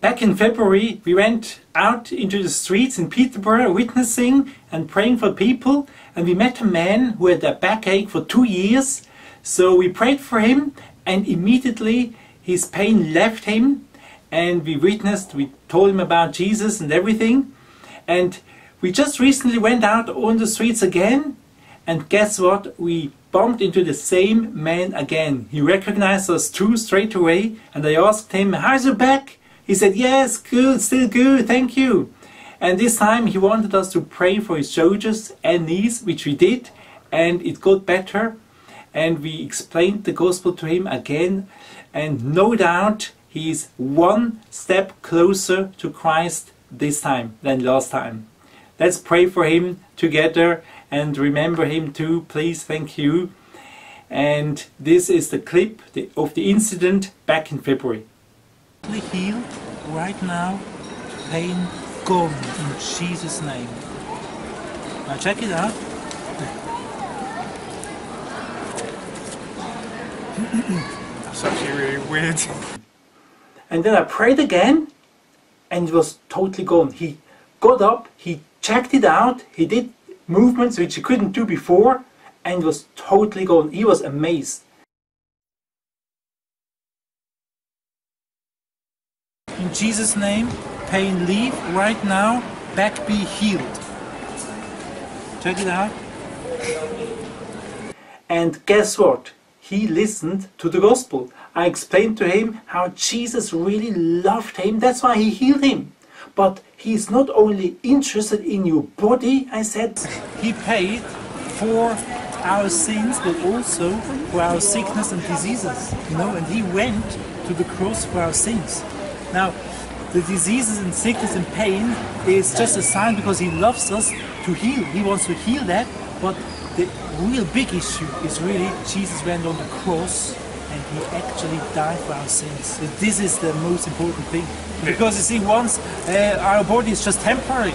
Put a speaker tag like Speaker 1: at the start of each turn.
Speaker 1: back in February, we went out into the streets in Peterborough witnessing and praying for people, and we met a man who had a backache for two years. So we prayed for him, and immediately his pain left him, and we witnessed, we told him about Jesus and everything. And we just recently went out on the streets again, and guess what? We bumped into the same man again. He recognized us too straight away, and I asked him, How's your back? He said, Yes, good, still good, thank you. And this time he wanted us to pray for his shoulders and knees, which we did, and it got better. And we explained the gospel to him again, and no doubt he is one step closer to Christ this time than last time. Let's pray for him together and remember him too, please. Thank you. And this is the clip of the incident back in February healed right now. Pain gone in Jesus' name. Now check it out.
Speaker 2: That's actually really weird.
Speaker 1: And then I prayed again and it was totally gone. He got up, he checked it out, he did movements which he couldn't do before and was totally gone. He was amazed. In Jesus' name, pain leave right now, back be healed. Check it out. And guess what? He listened to the gospel. I explained to him how Jesus really loved him. That's why he healed him. But he's not only interested in your body, I said. He paid for our sins, but also for our sickness and diseases. You know, and he went to the cross for our sins. Now, the diseases and sickness and pain is just a sign because he loves us to heal. He wants to heal that, but the real big issue is really Jesus went on the cross and he actually died for our sins. This is the most important thing. Because you see, once uh, our body is just temporary.